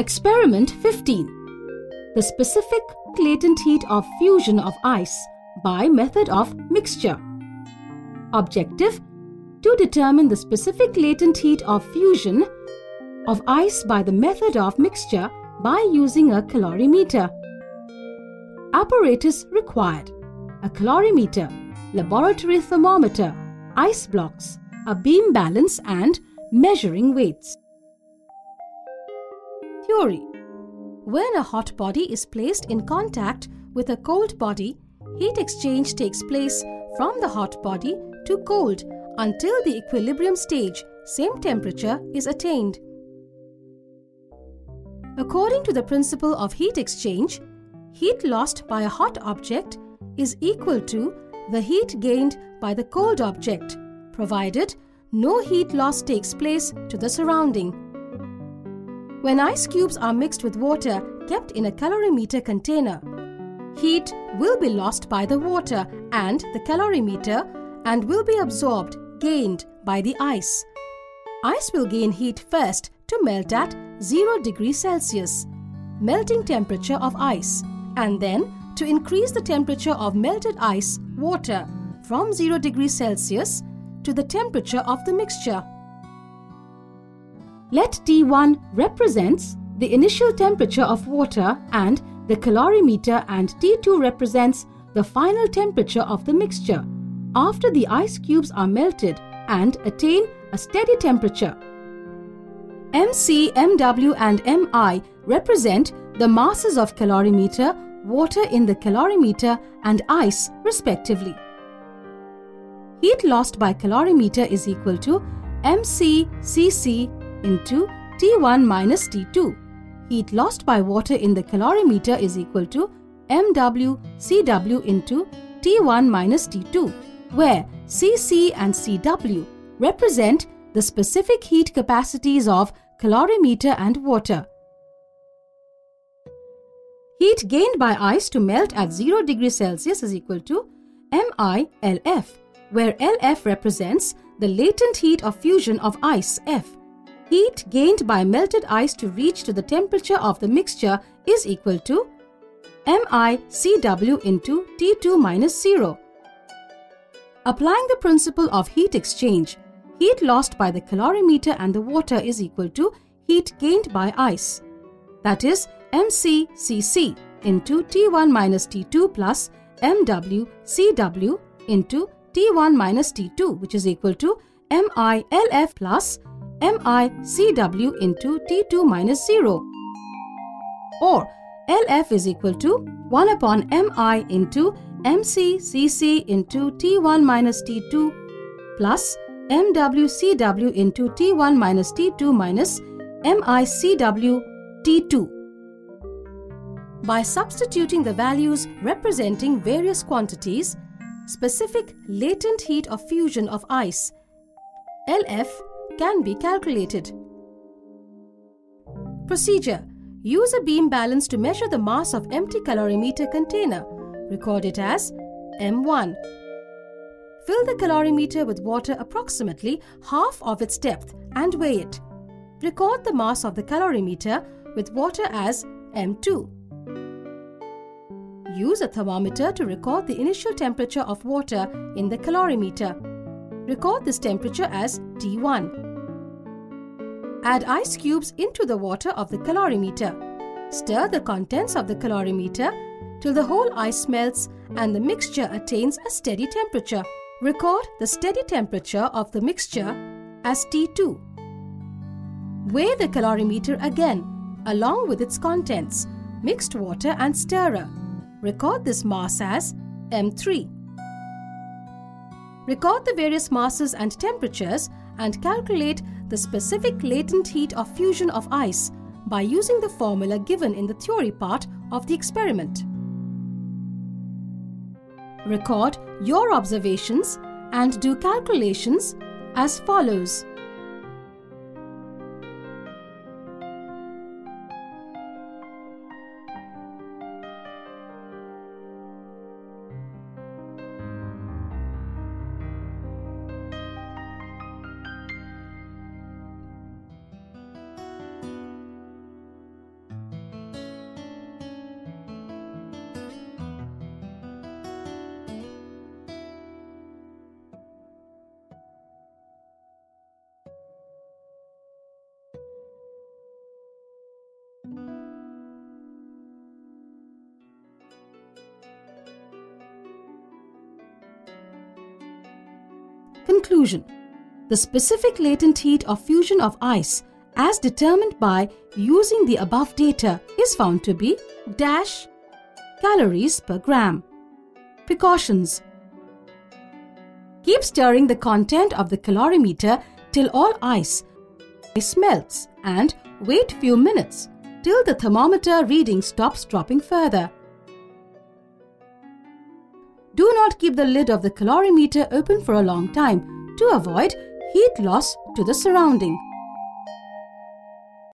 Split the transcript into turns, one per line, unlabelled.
Experiment 15. The specific latent heat of fusion of ice by method of mixture. Objective to determine the specific latent heat of fusion of ice by the method of mixture by using a calorimeter. Apparatus required a calorimeter, laboratory thermometer, ice blocks, a beam balance and measuring weights. When a hot body is placed in contact with a cold body, heat exchange takes place from the hot body to cold until the equilibrium stage, same temperature, is attained. According to the principle of heat exchange, heat lost by a hot object is equal to the heat gained by the cold object, provided no heat loss takes place to the surrounding. When ice cubes are mixed with water kept in a calorimeter container, heat will be lost by the water and the calorimeter and will be absorbed, gained by the ice. Ice will gain heat first to melt at 0 degrees Celsius, melting temperature of ice, and then to increase the temperature of melted ice, water, from 0 degrees Celsius to the temperature of the mixture. Let T1 represents the initial temperature of water and the calorimeter and T2 represents the final temperature of the mixture after the ice cubes are melted and attain a steady temperature. MC, MW and MI represent the masses of calorimeter, water in the calorimeter and ice respectively. Heat lost by calorimeter is equal to MC Cc into T1 minus T2. Heat lost by water in the calorimeter is equal to MW Cw into T1 minus T2, where Cc and Cw represent the specific heat capacities of calorimeter and water. Heat gained by ice to melt at 0 degrees Celsius is equal to MILF, where LF represents the latent heat of fusion of ice F. Heat gained by melted ice to reach to the temperature of the mixture is equal to MICW into T2 minus 0. Applying the principle of heat exchange, heat lost by the calorimeter and the water is equal to heat gained by ice. That is MCCC into T1 minus T2 plus MWCW into T1 minus T2 which is equal to MILF plus MICW into T2 minus 0 or LF is equal to 1 upon MI into MCCC into T1 minus T2 plus MWCW into T1 minus T2 minus MICW T2. By substituting the values representing various quantities, specific latent heat of fusion of ice, LF can be calculated. Procedure Use a beam balance to measure the mass of empty calorimeter container. Record it as M1. Fill the calorimeter with water approximately half of its depth and weigh it. Record the mass of the calorimeter with water as M2. Use a thermometer to record the initial temperature of water in the calorimeter. Record this temperature as T1. Add ice cubes into the water of the calorimeter. Stir the contents of the calorimeter till the whole ice melts and the mixture attains a steady temperature. Record the steady temperature of the mixture as T2. Weigh the calorimeter again along with its contents, mixed water and stirrer. Record this mass as M3. Record the various masses and temperatures and calculate the specific latent heat of fusion of ice by using the formula given in the theory part of the experiment. Record your observations and do calculations as follows. Conclusion. The specific latent heat of fusion of ice as determined by using the above data is found to be dash calories per gram. Precautions Keep stirring the content of the calorimeter till all ice melts and wait few minutes till the thermometer reading stops dropping further. Do not keep the lid of the calorimeter open for a long time to avoid heat loss to the surrounding.